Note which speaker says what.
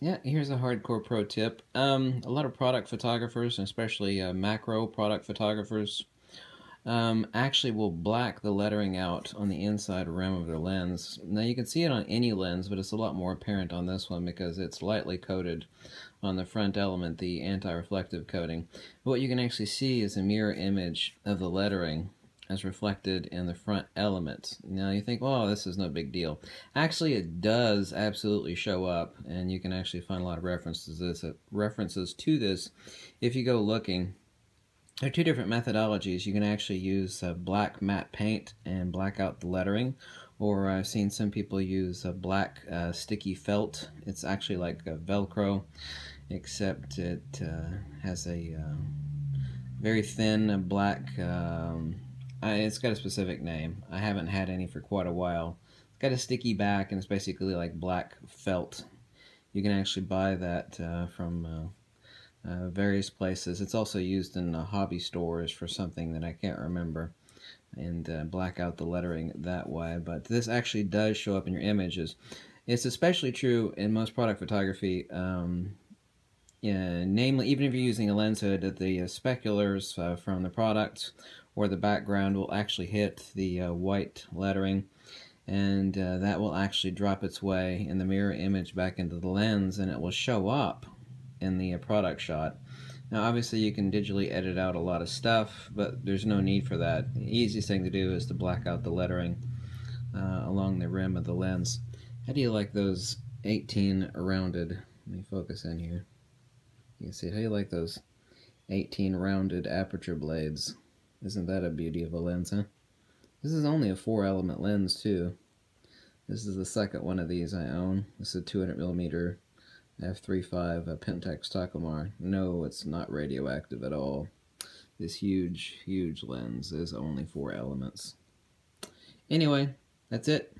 Speaker 1: Yeah, here's a hardcore pro tip. Um, a lot of product photographers, especially uh, macro product photographers, um, actually will black the lettering out on the inside rim of their lens. Now you can see it on any lens, but it's a lot more apparent on this one because it's lightly coated on the front element, the anti-reflective coating. But what you can actually see is a mirror image of the lettering as reflected in the front element. Now you think, oh, this is no big deal. Actually, it does absolutely show up, and you can actually find a lot of references to this, uh, references to this if you go looking. There are two different methodologies. You can actually use uh, black matte paint and black out the lettering, or I've seen some people use a black uh, sticky felt. It's actually like Velcro, except it uh, has a uh, very thin black um, It's got a specific name. I haven't had any for quite a while. It's got a sticky back and it's basically like black felt. You can actually buy that uh, from uh, uh, various places. It's also used in hobby stores for something that I can't remember and uh, black out the lettering that way. But this actually does show up in your images. It's especially true in most product photography. Um, namely, even if you're using a lens hood, the uh, speculars uh, from the product or the background will actually hit the uh, white lettering and uh, that will actually drop its way in the mirror image back into the lens and it will show up in the uh, product shot. Now obviously you can digitally edit out a lot of stuff but there's no need for that. The easiest thing to do is to black out the lettering uh, along the rim of the lens. How do you like those 18 rounded, let me focus in here. You can see. How do you like those 18 rounded aperture blades? Isn't that a beauty of a lens, huh? This is only a four element lens too. This is the second one of these I own. This is a 200 millimeter f3.5 uh, Pentax Takumar. No, it's not radioactive at all. This huge, huge lens is only four elements. Anyway, that's it.